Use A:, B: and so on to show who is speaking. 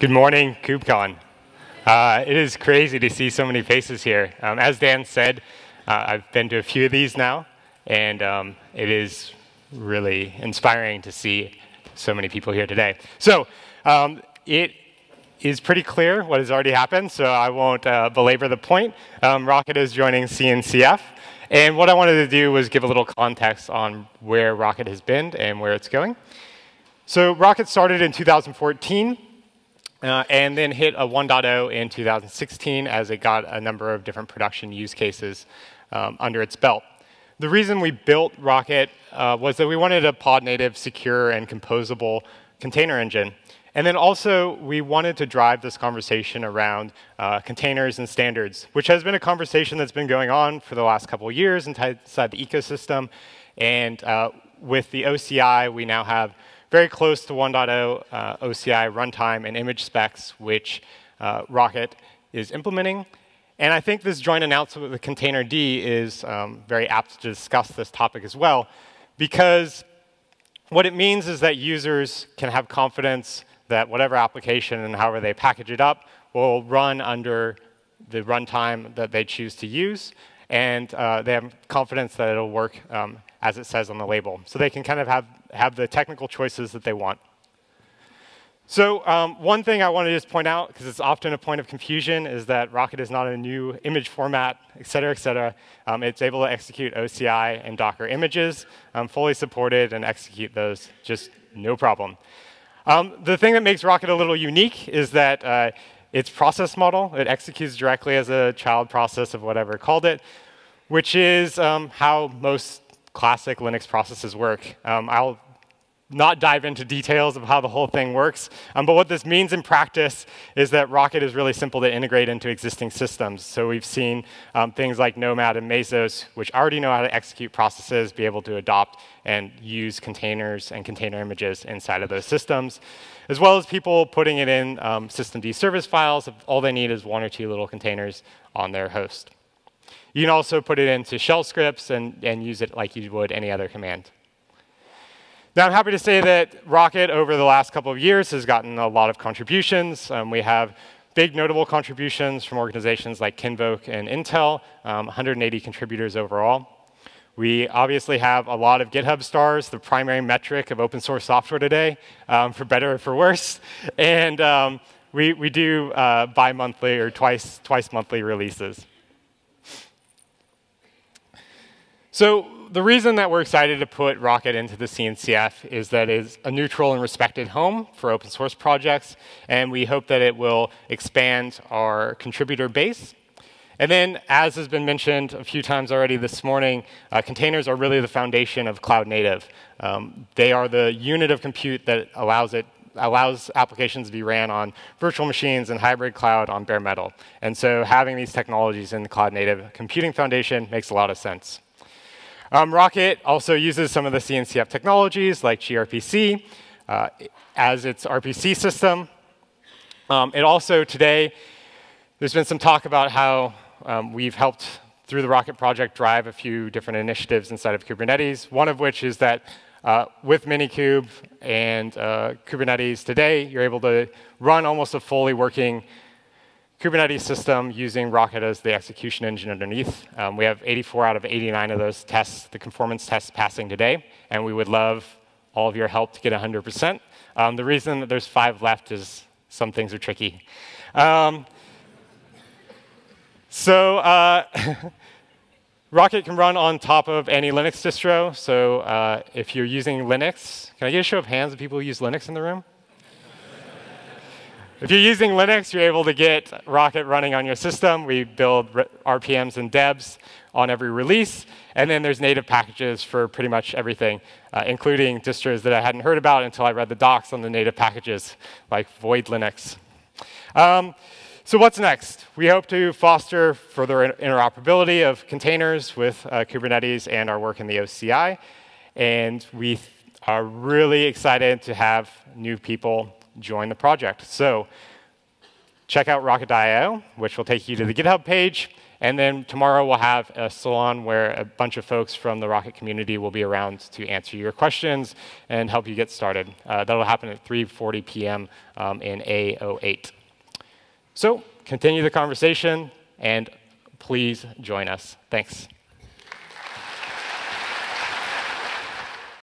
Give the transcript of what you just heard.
A: Good morning, KubeCon. Uh, it is crazy to see so many faces here. Um, as Dan said, uh, I've been to a few of these now, and um, it is really inspiring to see so many people here today. So um, it is pretty clear what has already happened, so I won't uh, belabor the point. Um, Rocket is joining CNCF, and what I wanted to do was give a little context on where Rocket has been and where it's going. So Rocket started in 2014. Uh, and then hit a 1.0 in 2016 as it got a number of different production use cases um, under its belt. The reason we built Rocket uh, was that we wanted a pod native, secure, and composable container engine. And then also, we wanted to drive this conversation around uh, containers and standards, which has been a conversation that's been going on for the last couple of years inside the ecosystem. And uh, with the OCI, we now have very close to 1.0 uh, OCI runtime and image specs, which uh, Rocket is implementing. And I think this joint announcement with Containerd is um, very apt to discuss this topic as well, because what it means is that users can have confidence that whatever application and however they package it up will run under the runtime that they choose to use, and uh, they have confidence that it'll work um, as it says on the label. So they can kind of have, have the technical choices that they want. So um, one thing I want to just point out, because it's often a point of confusion, is that Rocket is not a new image format, et cetera, et cetera. Um, it's able to execute OCI and Docker images, um, fully supported, and execute those just no problem. Um, the thing that makes Rocket a little unique is that uh, its process model, it executes directly as a child process of whatever called it, which is um, how most classic Linux processes work. Um, I'll not dive into details of how the whole thing works. Um, but what this means in practice is that Rocket is really simple to integrate into existing systems. So we've seen um, things like Nomad and Mesos, which already know how to execute processes, be able to adopt and use containers and container images inside of those systems, as well as people putting it in um, systemd service files. All they need is one or two little containers on their host. You can also put it into shell scripts and, and use it like you would any other command. Now, I'm happy to say that Rocket, over the last couple of years, has gotten a lot of contributions. Um, we have big notable contributions from organizations like Kinvolk and Intel, um, 180 contributors overall. We obviously have a lot of GitHub stars, the primary metric of open source software today, um, for better or for worse. And um, we, we do uh, bi-monthly or twice, twice monthly releases. So the reason that we're excited to put Rocket into the CNCF is that it's a neutral and respected home for open source projects, and we hope that it will expand our contributor base. And then, as has been mentioned a few times already this morning, uh, containers are really the foundation of cloud native. Um, they are the unit of compute that allows it allows applications to be ran on virtual machines and hybrid cloud on bare metal. And so having these technologies in the cloud native computing foundation makes a lot of sense. Um, Rocket also uses some of the CNCF technologies like gRPC uh, as its RPC system. Um, it also today, there's been some talk about how um, we've helped through the Rocket project drive a few different initiatives inside of Kubernetes, one of which is that uh, with Minikube and uh, Kubernetes today, you're able to run almost a fully working Kubernetes system using Rocket as the execution engine underneath. Um, we have 84 out of 89 of those tests, the conformance tests passing today, and we would love all of your help to get 100%. Um, the reason that there's five left is some things are tricky. Um, so uh, Rocket can run on top of any Linux distro. So uh, if you're using Linux, can I get a show of hands of people who use Linux in the room? If you're using Linux, you're able to get Rocket running on your system. We build RPMs and debs on every release. And then there's native packages for pretty much everything, uh, including distros that I hadn't heard about until I read the docs on the native packages, like Void Linux. Um, so what's next? We hope to foster further interoperability of containers with uh, Kubernetes and our work in the OCI. And we are really excited to have new people join the project. So check out rocket.io, which will take you to the GitHub page. And then tomorrow we'll have a salon where a bunch of folks from the Rocket community will be around to answer your questions and help you get started. Uh, that'll happen at 3.40 p.m. Um, in A08. So continue the conversation and please join us. Thanks.